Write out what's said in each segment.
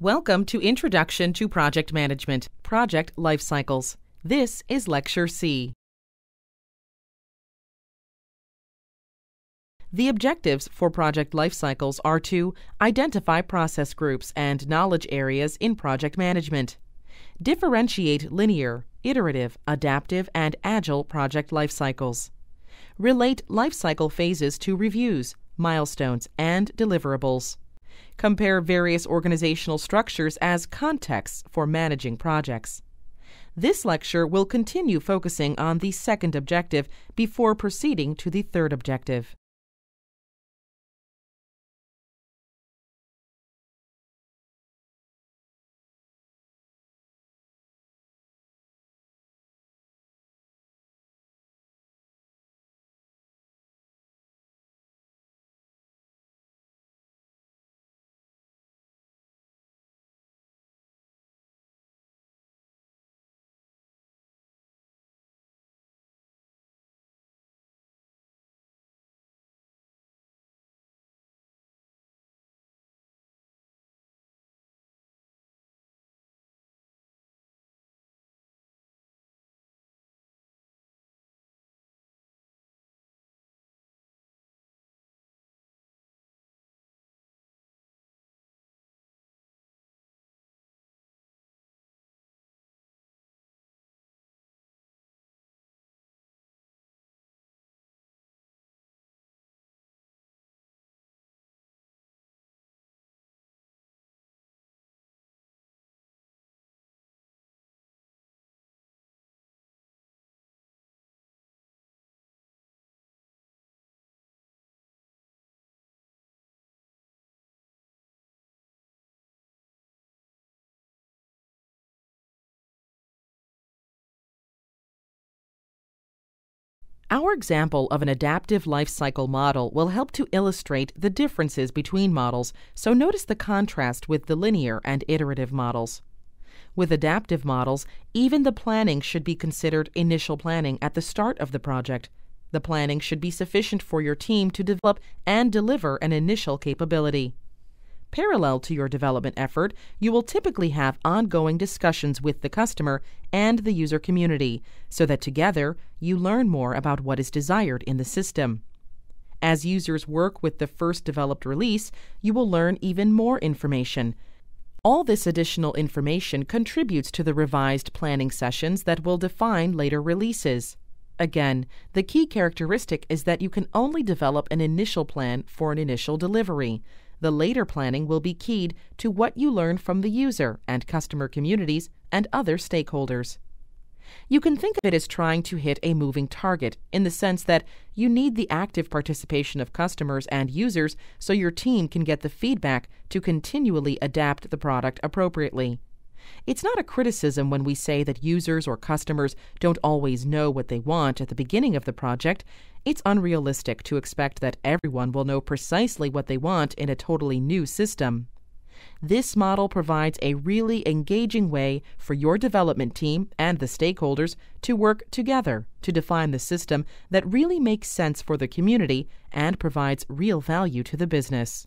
Welcome to Introduction to Project Management Project Life Cycles. This is Lecture C. The objectives for project life cycles are to identify process groups and knowledge areas in project management, differentiate linear, iterative, adaptive, and agile project life cycles, relate life cycle phases to reviews, milestones, and deliverables compare various organizational structures as contexts for managing projects. This lecture will continue focusing on the second objective before proceeding to the third objective. Our example of an adaptive life cycle model will help to illustrate the differences between models, so notice the contrast with the linear and iterative models. With adaptive models, even the planning should be considered initial planning at the start of the project. The planning should be sufficient for your team to develop and deliver an initial capability. Parallel to your development effort, you will typically have ongoing discussions with the customer and the user community so that together you learn more about what is desired in the system. As users work with the first developed release, you will learn even more information. All this additional information contributes to the revised planning sessions that will define later releases. Again, the key characteristic is that you can only develop an initial plan for an initial delivery. The later planning will be keyed to what you learn from the user and customer communities and other stakeholders. You can think of it as trying to hit a moving target in the sense that you need the active participation of customers and users so your team can get the feedback to continually adapt the product appropriately. It's not a criticism when we say that users or customers don't always know what they want at the beginning of the project. It's unrealistic to expect that everyone will know precisely what they want in a totally new system. This model provides a really engaging way for your development team and the stakeholders to work together to define the system that really makes sense for the community and provides real value to the business.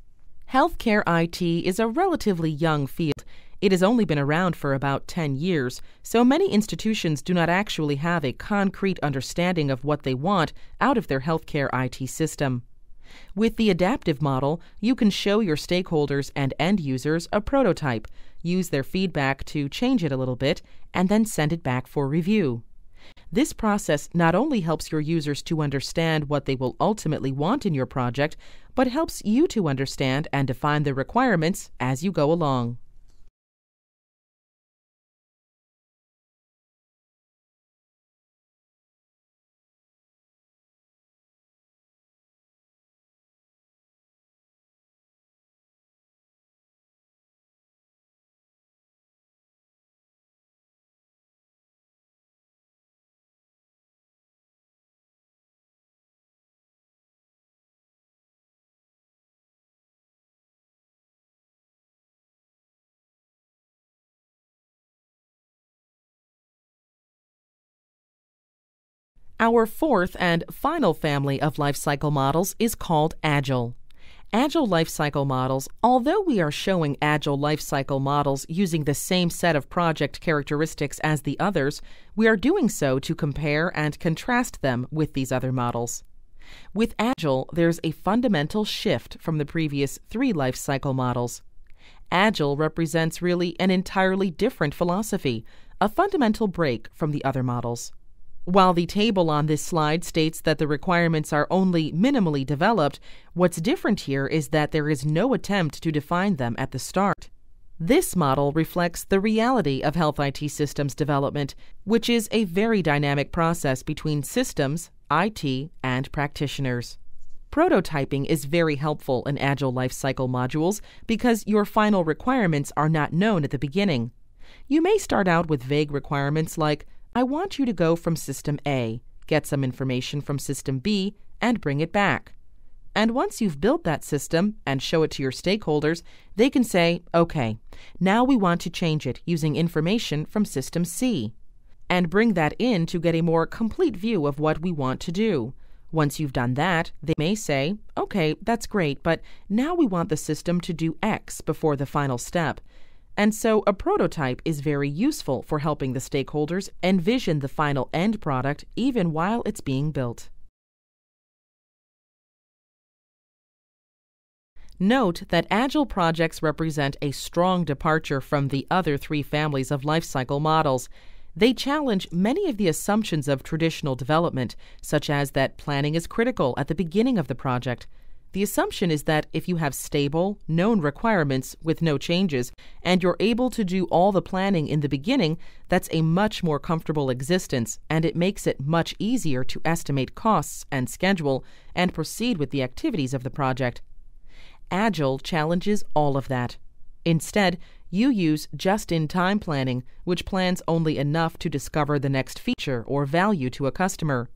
Healthcare IT is a relatively young field it has only been around for about 10 years, so many institutions do not actually have a concrete understanding of what they want out of their healthcare IT system. With the adaptive model, you can show your stakeholders and end users a prototype, use their feedback to change it a little bit, and then send it back for review. This process not only helps your users to understand what they will ultimately want in your project, but helps you to understand and define the requirements as you go along. Our fourth and final family of life cycle models is called Agile. Agile life cycle models, although we are showing agile life cycle models using the same set of project characteristics as the others, we are doing so to compare and contrast them with these other models. With Agile, there's a fundamental shift from the previous three life cycle models. Agile represents really an entirely different philosophy, a fundamental break from the other models. While the table on this slide states that the requirements are only minimally developed, what's different here is that there is no attempt to define them at the start. This model reflects the reality of health IT systems development, which is a very dynamic process between systems, IT, and practitioners. Prototyping is very helpful in Agile Lifecycle modules because your final requirements are not known at the beginning. You may start out with vague requirements like I want you to go from System A, get some information from System B, and bring it back. And once you've built that system and show it to your stakeholders, they can say, OK, now we want to change it using information from System C. And bring that in to get a more complete view of what we want to do. Once you've done that, they may say, OK, that's great, but now we want the system to do X before the final step. And so a prototype is very useful for helping the stakeholders envision the final end product even while it's being built. Note that Agile projects represent a strong departure from the other three families of lifecycle models. They challenge many of the assumptions of traditional development, such as that planning is critical at the beginning of the project, the assumption is that if you have stable, known requirements with no changes, and you're able to do all the planning in the beginning, that's a much more comfortable existence, and it makes it much easier to estimate costs and schedule and proceed with the activities of the project. Agile challenges all of that. Instead, you use just in time planning, which plans only enough to discover the next feature or value to a customer.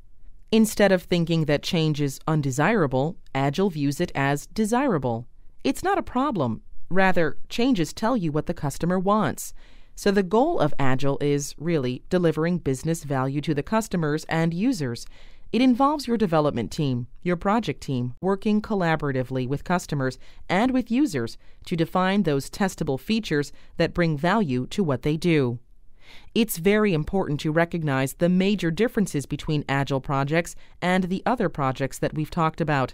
Instead of thinking that change is undesirable, Agile views it as desirable. It's not a problem. Rather, changes tell you what the customer wants. So the goal of Agile is really delivering business value to the customers and users. It involves your development team, your project team, working collaboratively with customers and with users to define those testable features that bring value to what they do. It's very important to recognize the major differences between Agile projects and the other projects that we've talked about.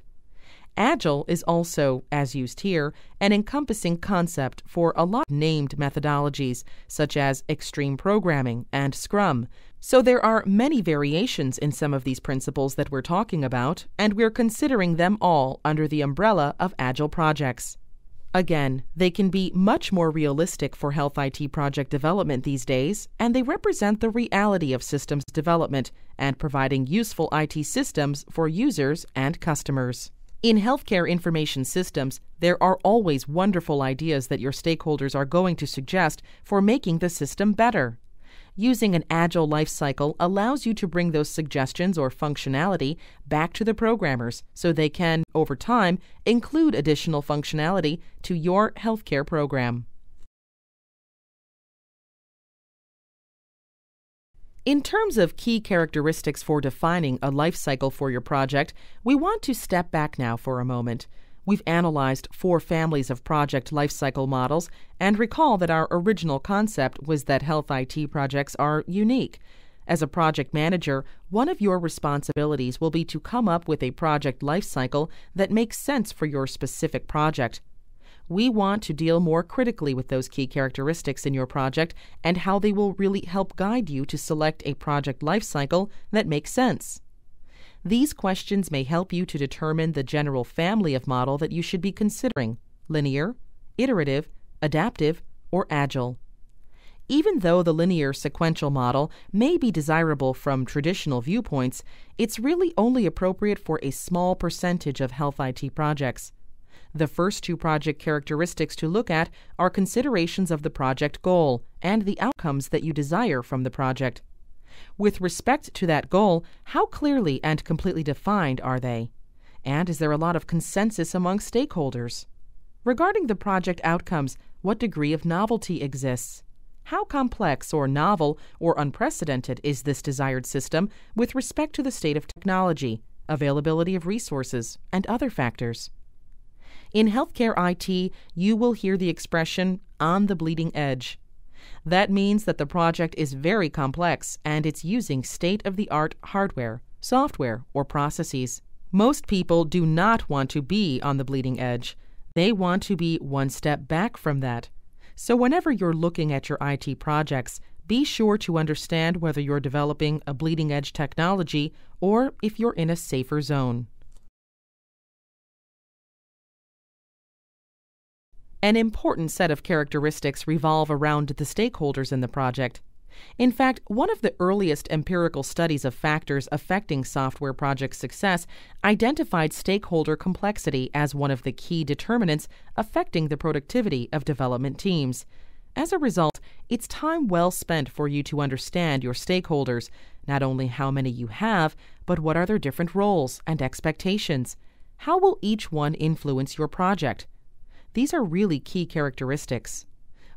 Agile is also, as used here, an encompassing concept for a lot of named methodologies, such as extreme programming and Scrum. So there are many variations in some of these principles that we're talking about, and we're considering them all under the umbrella of Agile projects. Again, they can be much more realistic for health IT project development these days, and they represent the reality of systems development and providing useful IT systems for users and customers. In healthcare information systems, there are always wonderful ideas that your stakeholders are going to suggest for making the system better. Using an agile life cycle allows you to bring those suggestions or functionality back to the programmers so they can, over time, include additional functionality to your healthcare program. In terms of key characteristics for defining a life cycle for your project, we want to step back now for a moment. We've analyzed four families of project lifecycle models and recall that our original concept was that health IT projects are unique. As a project manager, one of your responsibilities will be to come up with a project lifecycle that makes sense for your specific project. We want to deal more critically with those key characteristics in your project and how they will really help guide you to select a project lifecycle that makes sense. These questions may help you to determine the general family of model that you should be considering linear, iterative, adaptive, or agile. Even though the linear sequential model may be desirable from traditional viewpoints, it's really only appropriate for a small percentage of health IT projects. The first two project characteristics to look at are considerations of the project goal and the outcomes that you desire from the project. With respect to that goal, how clearly and completely defined are they? And is there a lot of consensus among stakeholders? Regarding the project outcomes, what degree of novelty exists? How complex or novel or unprecedented is this desired system with respect to the state of technology, availability of resources, and other factors? In healthcare IT, you will hear the expression on the bleeding edge. That means that the project is very complex and it's using state of the art hardware, software, or processes. Most people do not want to be on the bleeding edge. They want to be one step back from that. So, whenever you're looking at your IT projects, be sure to understand whether you're developing a bleeding edge technology or if you're in a safer zone. An important set of characteristics revolve around the stakeholders in the project. In fact, one of the earliest empirical studies of factors affecting software project success identified stakeholder complexity as one of the key determinants affecting the productivity of development teams. As a result, it's time well spent for you to understand your stakeholders, not only how many you have, but what are their different roles and expectations. How will each one influence your project? These are really key characteristics.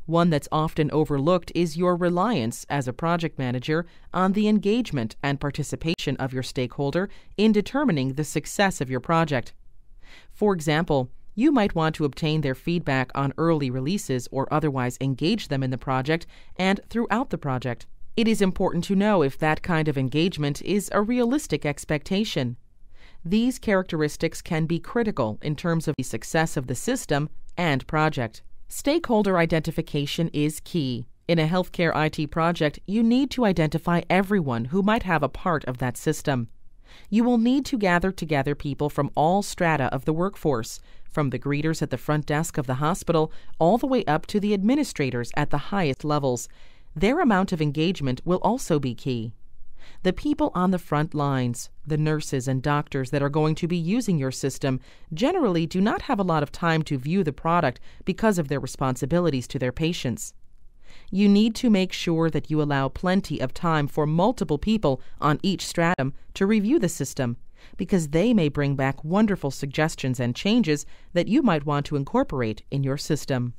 One that's often overlooked is your reliance as a project manager on the engagement and participation of your stakeholder in determining the success of your project. For example, you might want to obtain their feedback on early releases or otherwise engage them in the project and throughout the project. It is important to know if that kind of engagement is a realistic expectation. These characteristics can be critical in terms of the success of the system and project. Stakeholder identification is key. In a healthcare IT project, you need to identify everyone who might have a part of that system. You will need to gather together people from all strata of the workforce, from the greeters at the front desk of the hospital all the way up to the administrators at the highest levels. Their amount of engagement will also be key. The people on the front lines, the nurses and doctors that are going to be using your system, generally do not have a lot of time to view the product because of their responsibilities to their patients. You need to make sure that you allow plenty of time for multiple people on each stratum to review the system, because they may bring back wonderful suggestions and changes that you might want to incorporate in your system.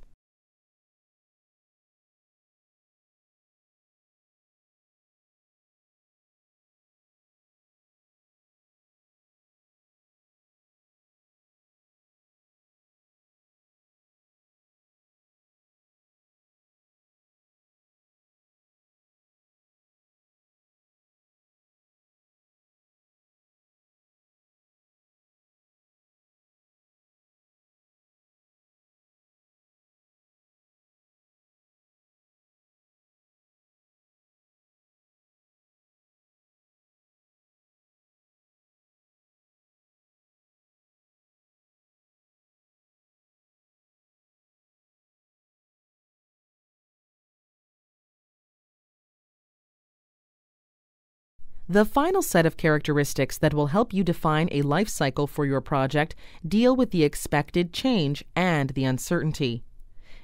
The final set of characteristics that will help you define a life cycle for your project deal with the expected change and the uncertainty.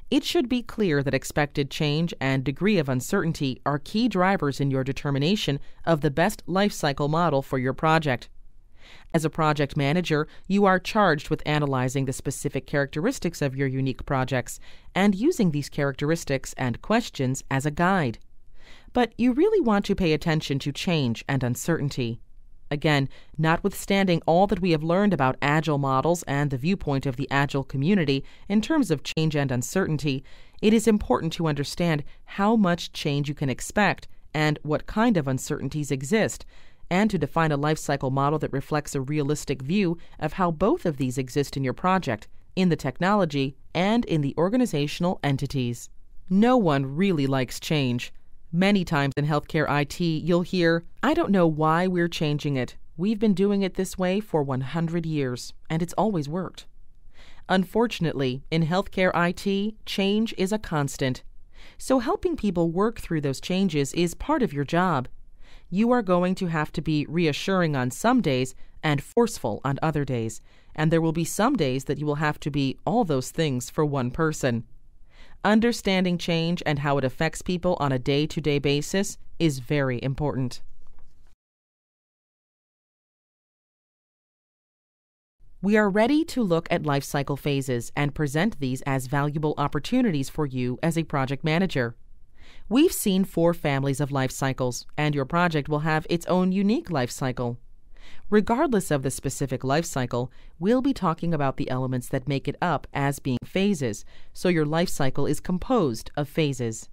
It should be clear that expected change and degree of uncertainty are key drivers in your determination of the best life cycle model for your project. As a project manager, you are charged with analyzing the specific characteristics of your unique projects and using these characteristics and questions as a guide. But you really want to pay attention to change and uncertainty. Again, notwithstanding all that we have learned about Agile models and the viewpoint of the Agile community in terms of change and uncertainty, it is important to understand how much change you can expect and what kind of uncertainties exist, and to define a lifecycle model that reflects a realistic view of how both of these exist in your project, in the technology, and in the organizational entities. No one really likes change. Many times in healthcare IT, you'll hear, I don't know why we're changing it. We've been doing it this way for 100 years, and it's always worked. Unfortunately, in healthcare IT, change is a constant. So, helping people work through those changes is part of your job. You are going to have to be reassuring on some days and forceful on other days, and there will be some days that you will have to be all those things for one person. Understanding change and how it affects people on a day to day basis is very important. We are ready to look at life cycle phases and present these as valuable opportunities for you as a project manager. We've seen four families of life cycles, and your project will have its own unique life cycle. Regardless of the specific life cycle, we'll be talking about the elements that make it up as being phases, so your life cycle is composed of phases.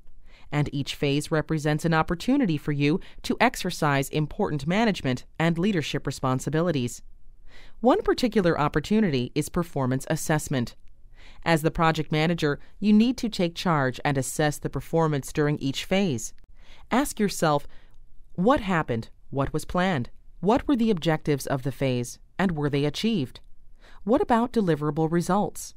And each phase represents an opportunity for you to exercise important management and leadership responsibilities. One particular opportunity is performance assessment. As the project manager, you need to take charge and assess the performance during each phase. Ask yourself what happened? What was planned? What were the objectives of the phase, and were they achieved? What about deliverable results?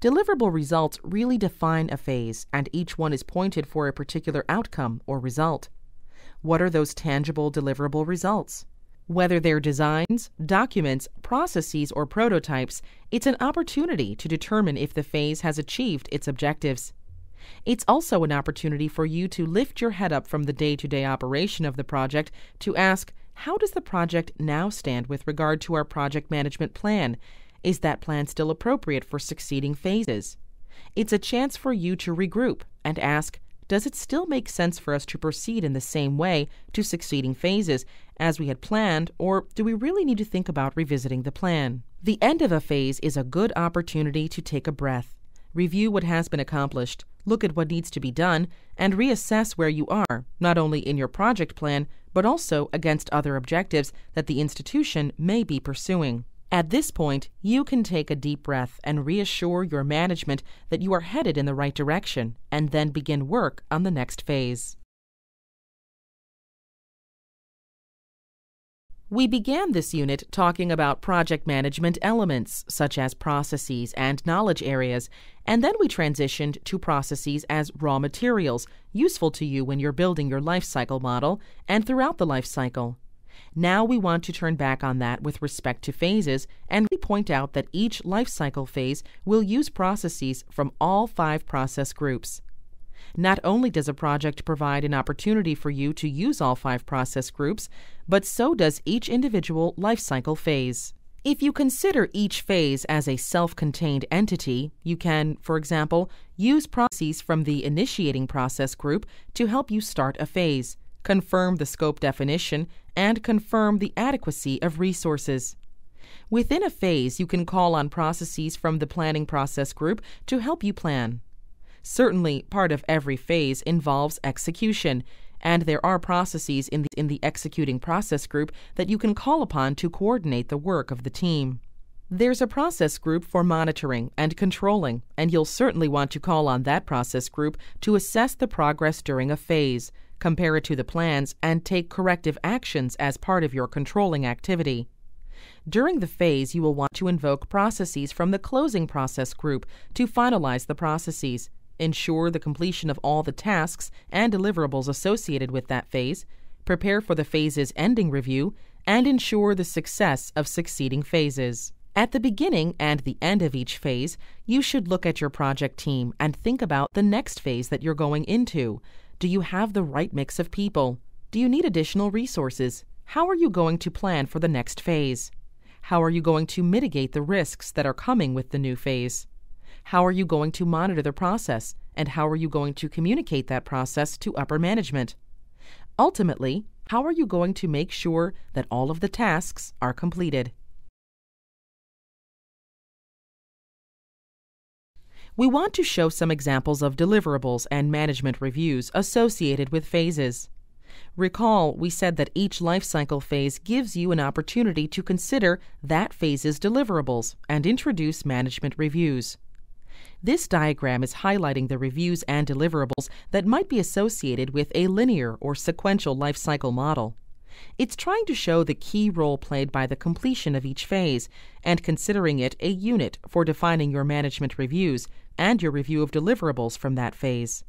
Deliverable results really define a phase, and each one is pointed for a particular outcome or result. What are those tangible deliverable results? Whether they're designs, documents, processes, or prototypes, it's an opportunity to determine if the phase has achieved its objectives. It's also an opportunity for you to lift your head up from the day to day operation of the project to ask, how does the project now stand with regard to our project management plan? Is that plan still appropriate for succeeding phases? It's a chance for you to regroup and ask, does it still make sense for us to proceed in the same way to succeeding phases as we had planned, or do we really need to think about revisiting the plan? The end of a phase is a good opportunity to take a breath, review what has been accomplished, look at what needs to be done, and reassess where you are, not only in your project plan, but also against other objectives that the institution may be pursuing. At this point, you can take a deep breath and reassure your management that you are headed in the right direction, and then begin work on the next phase. We began this unit talking about project management elements, such as processes and knowledge areas, and then we transitioned to processes as raw materials, useful to you when you're building your life cycle model and throughout the life cycle. Now we want to turn back on that with respect to phases, and we point out that each life cycle phase will use processes from all five process groups. Not only does a project provide an opportunity for you to use all five process groups, but so does each individual life cycle phase. If you consider each phase as a self contained entity, you can, for example, use processes from the initiating process group to help you start a phase, confirm the scope definition, and confirm the adequacy of resources. Within a phase, you can call on processes from the planning process group to help you plan. Certainly, part of every phase involves execution, and there are processes in the, in the executing process group that you can call upon to coordinate the work of the team. There's a process group for monitoring and controlling, and you'll certainly want to call on that process group to assess the progress during a phase, compare it to the plans, and take corrective actions as part of your controlling activity. During the phase, you will want to invoke processes from the closing process group to finalize the processes ensure the completion of all the tasks and deliverables associated with that phase, prepare for the phase's ending review, and ensure the success of succeeding phases. At the beginning and the end of each phase, you should look at your project team and think about the next phase that you're going into. Do you have the right mix of people? Do you need additional resources? How are you going to plan for the next phase? How are you going to mitigate the risks that are coming with the new phase? How are you going to monitor the process? And how are you going to communicate that process to upper management? Ultimately, how are you going to make sure that all of the tasks are completed? We want to show some examples of deliverables and management reviews associated with phases. Recall, we said that each life cycle phase gives you an opportunity to consider that phase's deliverables and introduce management reviews. This diagram is highlighting the reviews and deliverables that might be associated with a linear or sequential life cycle model. It's trying to show the key role played by the completion of each phase and considering it a unit for defining your management reviews and your review of deliverables from that phase.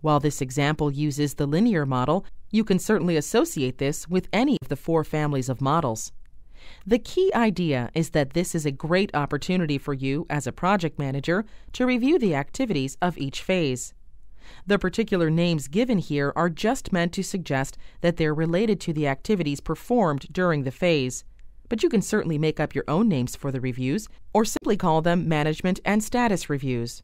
While this example uses the linear model, you can certainly associate this with any of the four families of models. The key idea is that this is a great opportunity for you as a project manager to review the activities of each phase. The particular names given here are just meant to suggest that they're related to the activities performed during the phase, but you can certainly make up your own names for the reviews or simply call them management and status reviews.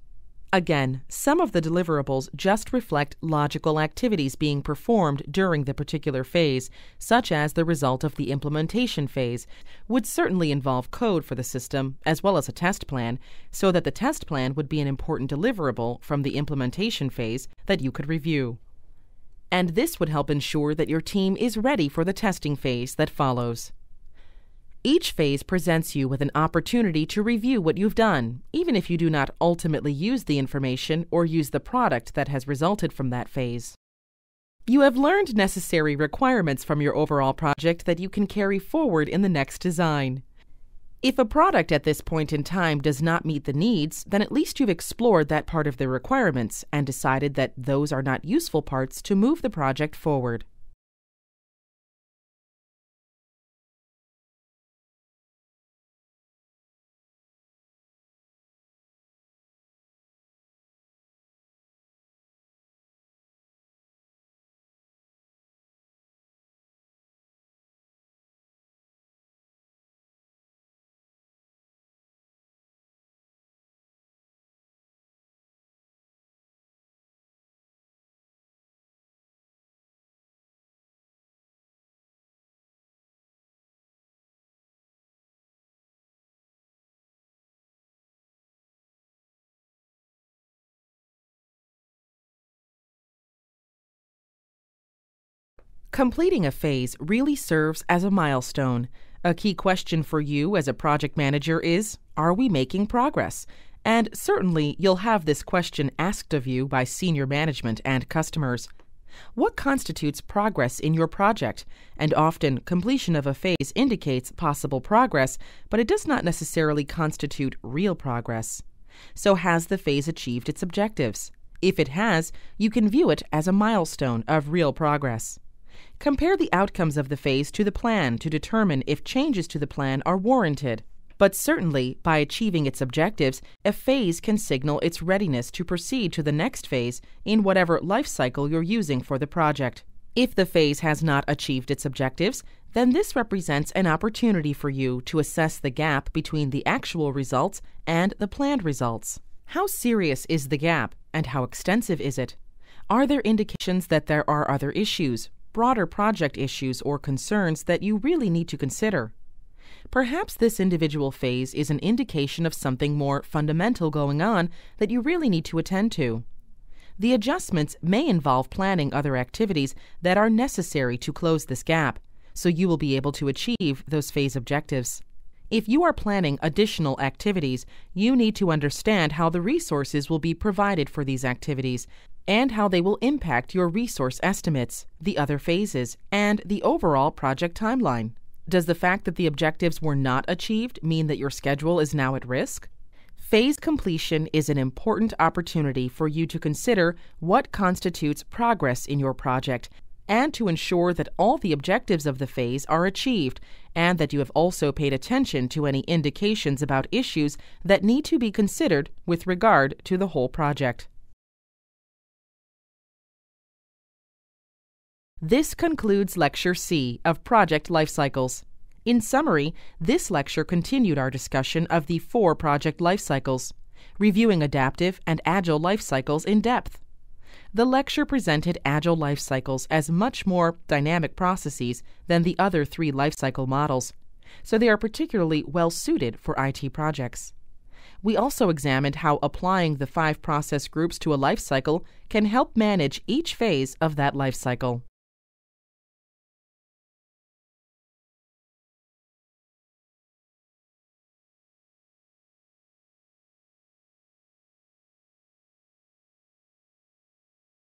Again, some of the deliverables just reflect logical activities being performed during the particular phase, such as the result of the implementation phase, would certainly involve code for the system as well as a test plan, so that the test plan would be an important deliverable from the implementation phase that you could review. And this would help ensure that your team is ready for the testing phase that follows. Each phase presents you with an opportunity to review what you've done, even if you do not ultimately use the information or use the product that has resulted from that phase. You have learned necessary requirements from your overall project that you can carry forward in the next design. If a product at this point in time does not meet the needs, then at least you've explored that part of the requirements and decided that those are not useful parts to move the project forward. Completing a phase really serves as a milestone. A key question for you as a project manager is Are we making progress? And certainly you'll have this question asked of you by senior management and customers. What constitutes progress in your project? And often, completion of a phase indicates possible progress, but it does not necessarily constitute real progress. So, has the phase achieved its objectives? If it has, you can view it as a milestone of real progress. Compare the outcomes of the phase to the plan to determine if changes to the plan are warranted. But certainly, by achieving its objectives, a phase can signal its readiness to proceed to the next phase in whatever life cycle you're using for the project. If the phase has not achieved its objectives, then this represents an opportunity for you to assess the gap between the actual results and the planned results. How serious is the gap, and how extensive is it? Are there indications that there are other issues, broader project issues or concerns that you really need to consider. Perhaps this individual phase is an indication of something more fundamental going on that you really need to attend to. The adjustments may involve planning other activities that are necessary to close this gap, so you will be able to achieve those phase objectives. If you are planning additional activities, you need to understand how the resources will be provided for these activities and how they will impact your resource estimates, the other phases, and the overall project timeline. Does the fact that the objectives were not achieved mean that your schedule is now at risk? Phase completion is an important opportunity for you to consider what constitutes progress in your project and to ensure that all the objectives of the phase are achieved and that you have also paid attention to any indications about issues that need to be considered with regard to the whole project. This concludes Lecture C of Project Life Cycles. In summary, this lecture continued our discussion of the four project life cycles, reviewing adaptive and agile life cycles in depth. The lecture presented agile life cycles as much more dynamic processes than the other three life cycle models, so they are particularly well suited for IT projects. We also examined how applying the five process groups to a life cycle can help manage each phase of that life cycle.